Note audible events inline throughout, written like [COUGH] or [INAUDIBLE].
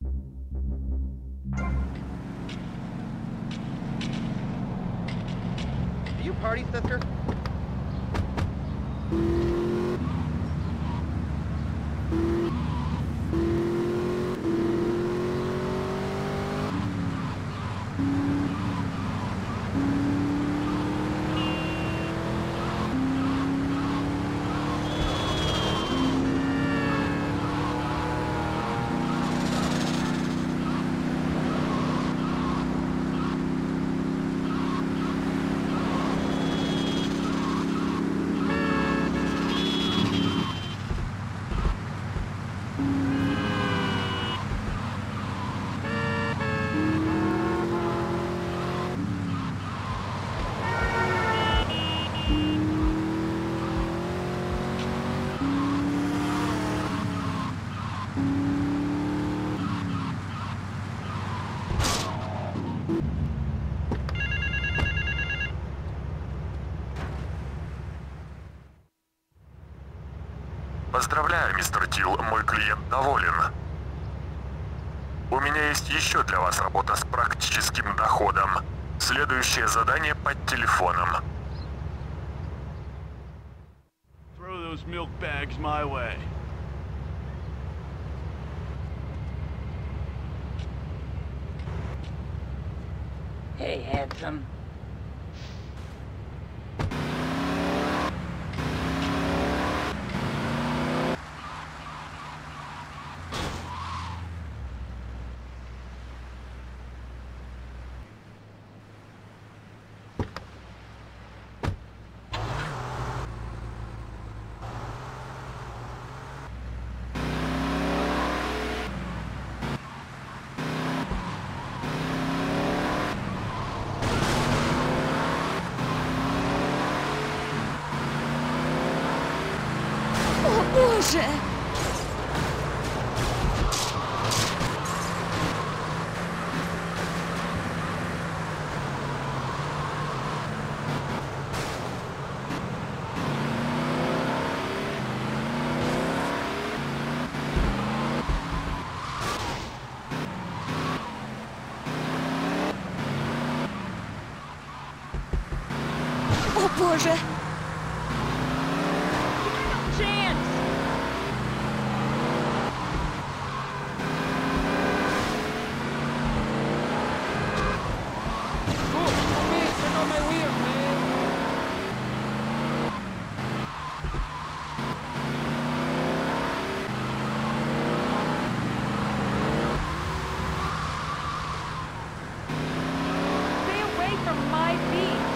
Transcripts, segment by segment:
Do you party, sister? Мистер Тил, мой клиент доволен. У меня есть еще для вас работа с практическим доходом. Следующее задание под телефоном. Throw those milk bags my way. Hey, handsome. О, боже! from my beach.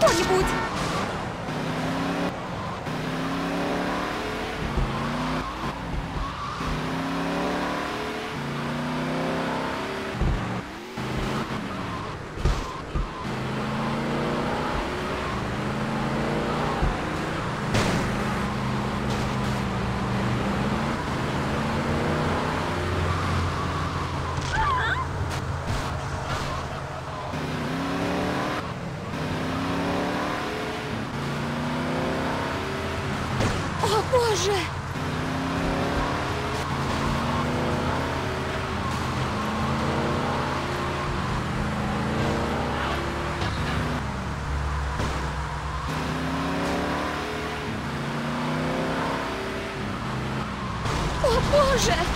Кто-нибудь! Boże!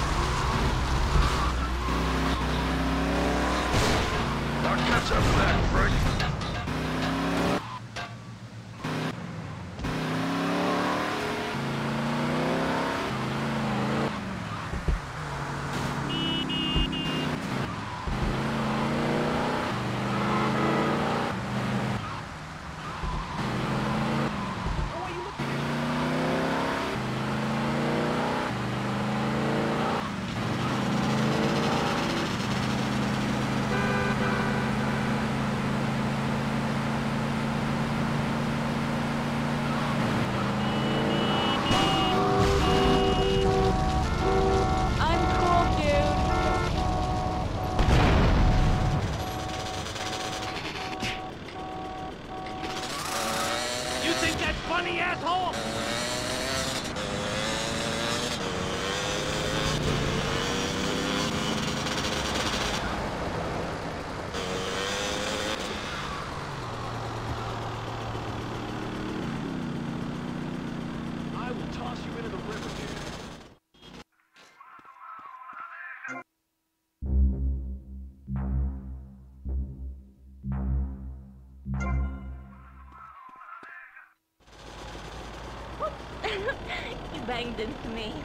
Think that's funny, asshole? [LAUGHS] you banged into me.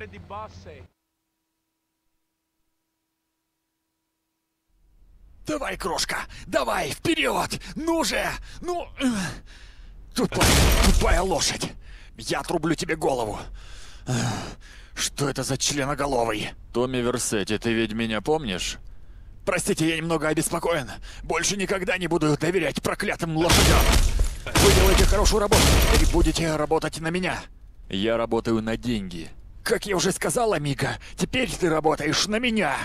What did the boss say? Давай, крошка, давай, вперед! Ну же! Ну... э, Тупая, тупая лошадь! Я отрублю тебе голову! Эх, Что это за членоголовый? Томми Версетти, ты ведь меня помнишь? Простите, я немного обеспокоен. Больше никогда не буду доверять проклятым лошадям. Вы делаете хорошую работу и будете работать на меня. Я работаю на деньги. Как я уже сказал, Амика, теперь ты работаешь на меня.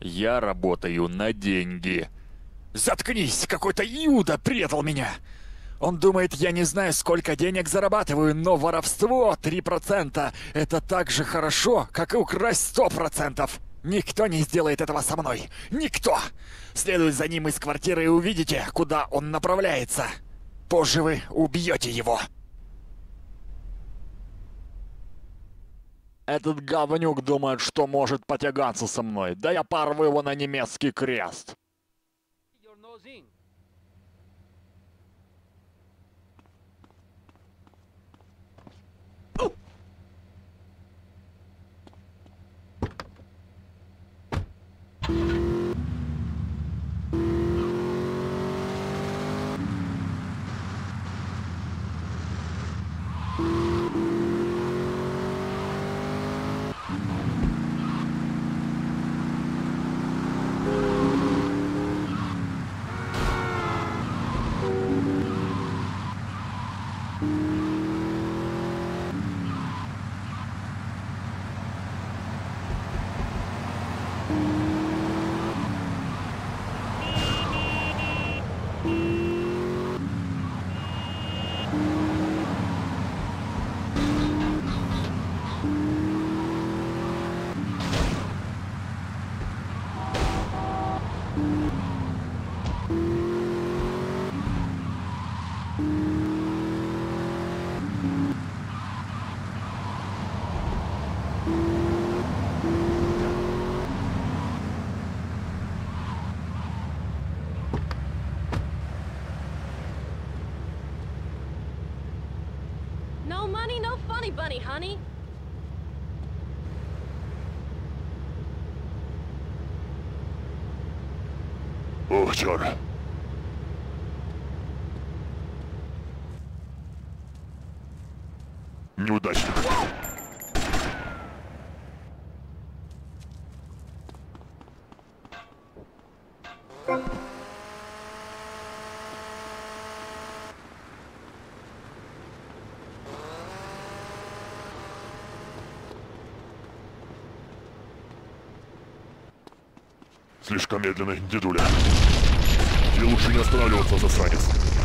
Я работаю на деньги. Заткнись, какой-то Иуда предал меня. Он думает, я не знаю, сколько денег зарабатываю, но воровство 3% это так же хорошо, как и украсть 100%. Никто не сделает этого со мной. Никто! Следуй за ним из квартиры и увидите, куда он направляется. Позже вы убьете его. Этот говнюк думает, что может потягаться со мной. Да я порву его на немецкий крест. Your nose in. funny, honey. Ох, черт. Неудачно. Слишком медленный, дедуля. Тебе лучше не останавливаться, засранец.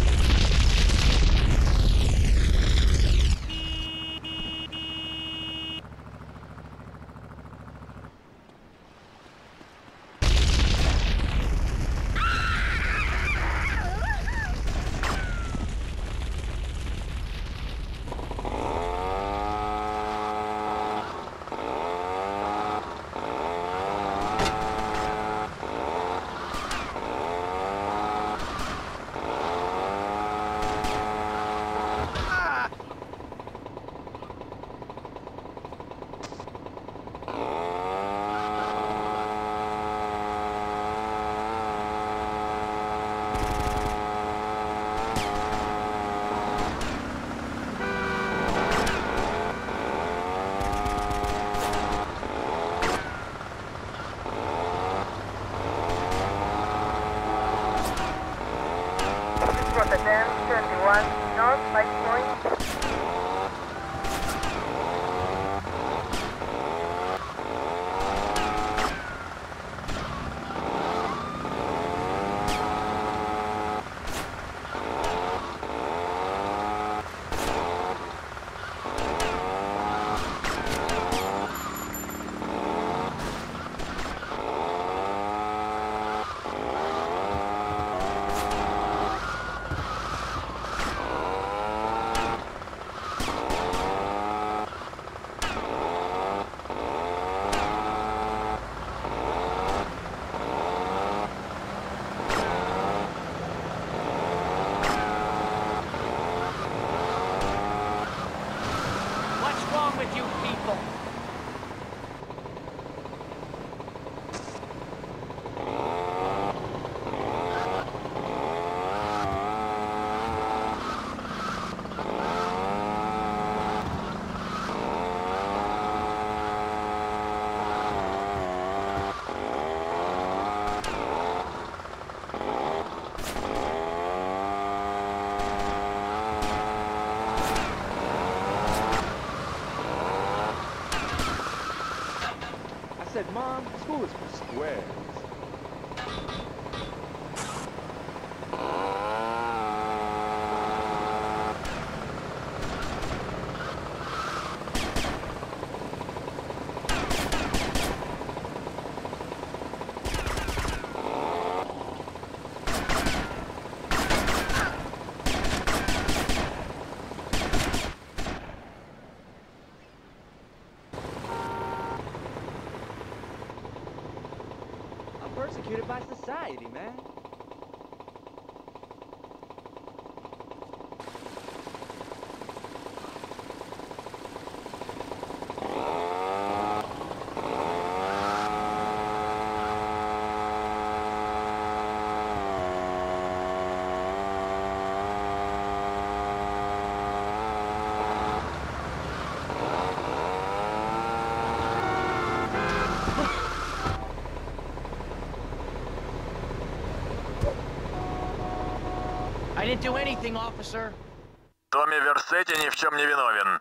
Mom, school is for squares. I'm persecuted by society, man. Томми Версетти ни в чем не виновен.